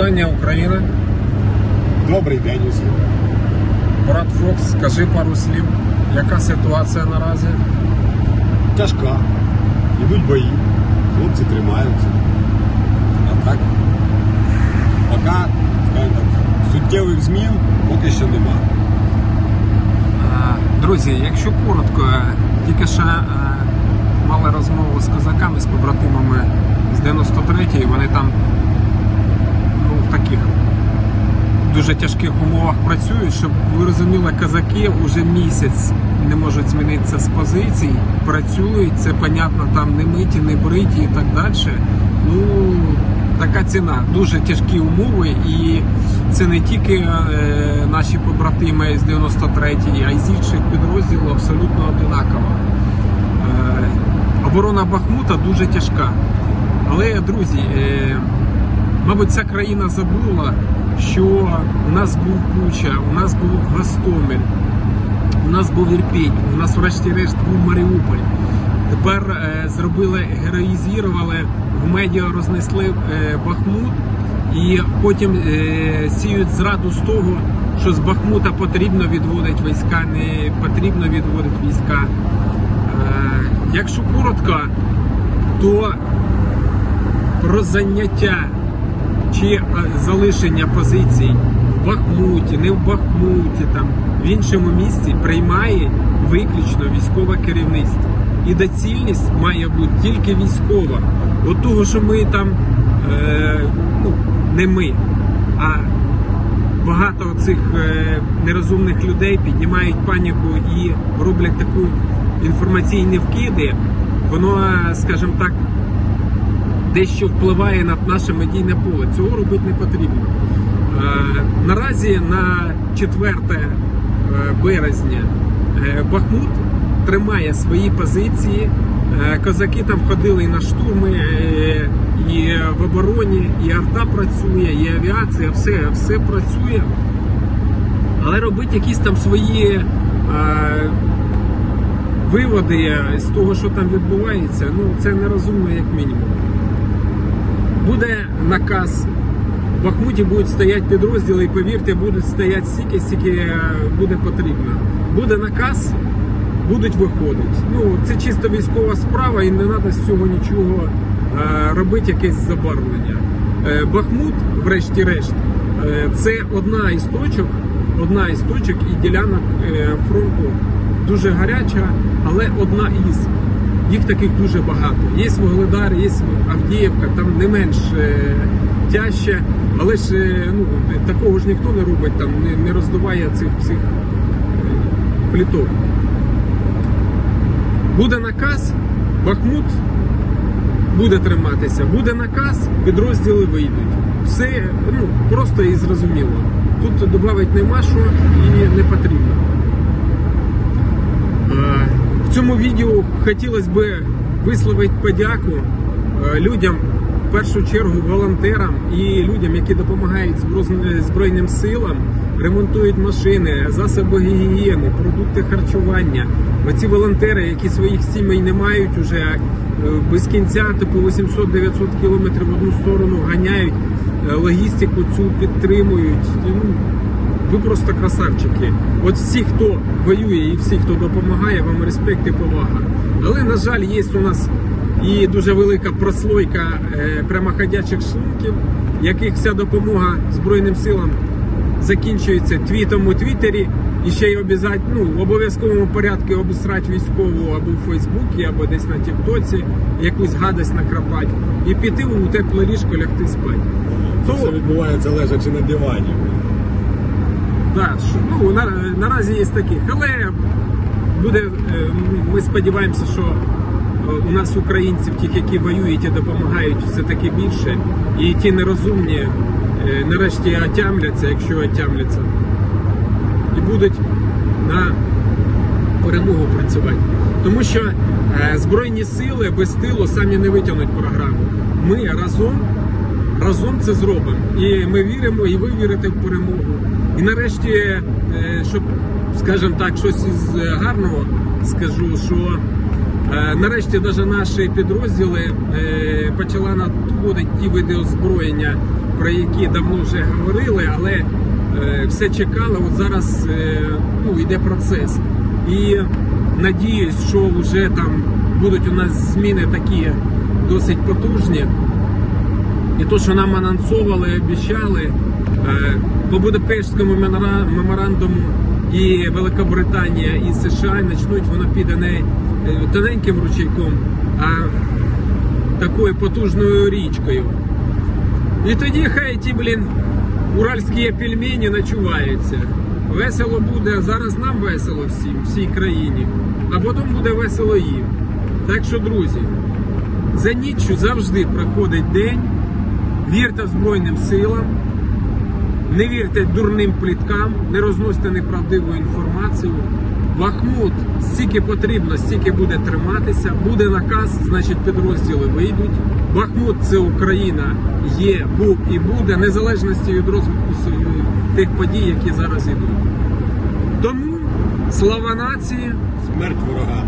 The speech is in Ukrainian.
Вітання Україна. Добрий день усім. Брат Фокс, скажи пару слів. Яка ситуація наразі? Тяжка. Йдуть бої. Хлопці тримаються. А так, поки, скажімо так, суттєвих змін поки що нема. Друзі, якщо коротко, е, тільки ще е, мали розмову з козаками, з побратимами з 93-ї, вони там таких дуже тяжких умовах працюють, щоб ви розуміли, козаки вже місяць не можуть змінитися з позицій, працюють, це понятно, там не миті, не бриті і так далі. Ну, така ціна, дуже тяжкі умови, і це не тільки е, наші побратими з 93-ї, а й з інших підрозділів абсолютно одинаково. Е, оборона Бахмута дуже тяжка. Але, друзі, е, мабуть, ця країна забула, що у нас був Буча, у нас був Гостомель, у нас був Ірпінь, у нас врешті-решт був Маріуполь. Тепер е, зробили, героїзували, в медіа рознесли е, Бахмут і потім е, сіють зраду з того, що з Бахмута потрібно відводити війська, не потрібно відводити війська. Е, якщо коротко, то про заняття чи е, залишення позицій в Бахмуті, не в Бахмуті, там в іншому місці приймає виключно військове керівництво. І доцільність має бути тільки військова. От того, що ми там е, ну, не ми, а багато цих е, нерозумних людей піднімають паніку і роблять таку інформаційні вкиди, воно, скажімо так, дещо впливає на наше медійне поле. Цього робити не потрібно. Е, наразі на 4 е, березня е, Бахмут тримає свої позиції. Козаки там ходили і на штурми, і в обороні, і арта працює, і авіація, все, все працює. Але робити якісь там свої е, виводи з того, що там відбувається, ну це нерозумно, як мінімум. Буде наказ. В Бахмуті будуть стояти підрозділи, і повірте, будуть стояти стільки, стільки е, буде потрібно. Буде наказ, будуть виходити. Ну, це чисто військова справа і не треба з цього нічого е, робити, якесь забарвлення. Е, Бахмут, врешті-решт, це одна із точок, одна із точок і ділянок фронту дуже гаряча, але одна із. Їх таких дуже багато. Є Вугледар, є Авдіївка, там не менш е, тяжче, але ж е, ну, такого ж ніхто не робить, там не, не роздуває цих всіх е, пліток. Буде наказ, Бахмут буде триматися, буде наказ, підрозділи вийдуть. Все ну, просто і зрозуміло. Тут додати нема що і не потрібно. Цьому відео хотілося б висловити подяку е, людям, в першу чергу волонтерам і людям, які допомагають Збройним силам, ремонтують машини, засоби гігієни, продукти харчування. Оці волонтери, які своїх сімей не мають уже е, без кінця, типу 800-900 кілометрів в одну сторону ганяють, е, логістику цю підтримують. Ви просто красавчики. От всі, хто воює і всі, хто допомагає, вам респект і повага. Але, на жаль, є у нас і дуже велика прослойка е, прямоходячих шлунків, яких вся допомога Збройним силам закінчується твітом у Твіттері. І ще й обязать, ну, в обов'язковому порядку обісрати військову або в Фейсбуці, або десь на Тіктоці, якусь гадость накрапати, і піти у тепле ліжко лягти спати. Це все відбувається лежачи на дивані. Да, ну, на, наразі є таких. Але буде, е, ми сподіваємося, що е, у нас українців, тих, які воюють і допомагають, все-таки більше. І ті нерозумні е, нарешті отямляться, якщо отямляться, і будуть на перемогу працювати. Тому що Збройні сили без тилу самі не витягнуть програму. Ми разом разом це зробимо. І ми віримо, і ви вірите в перемогу. І нарешті, е, щоб, скажімо так, щось із е, гарного скажу, що е, нарешті навіть наші підрозділи почали надходити ті види озброєння, про які давно вже говорили, але все чекали. От зараз ну, йде процес. І надіюсь, що вже там будуть у нас зміни такі досить потужні. І то, що нам анонсовували, обіцяли е, по Будапештському меморандуму і Великобританія, і США почнуть, воно піде не е, тоненьким ручейком, а такою потужною річкою. І тоді хай ті, блін, уральські пельмені начуваються. Весело буде, зараз нам весело всім, всій країні, а потім буде весело їм. Так що, друзі, за ніччю завжди приходить день. Вірте Збройним силам, не вірте дурним пліткам, не розносьте неправдиву інформацію. Бахмут стільки потрібно, стільки буде триматися. Буде наказ, значить підрозділи вийдуть. Бахмут це Україна є, був і буде, незалежності від розвитку тих подій, які зараз йдуть. Тому слава нації, Смерть ворога.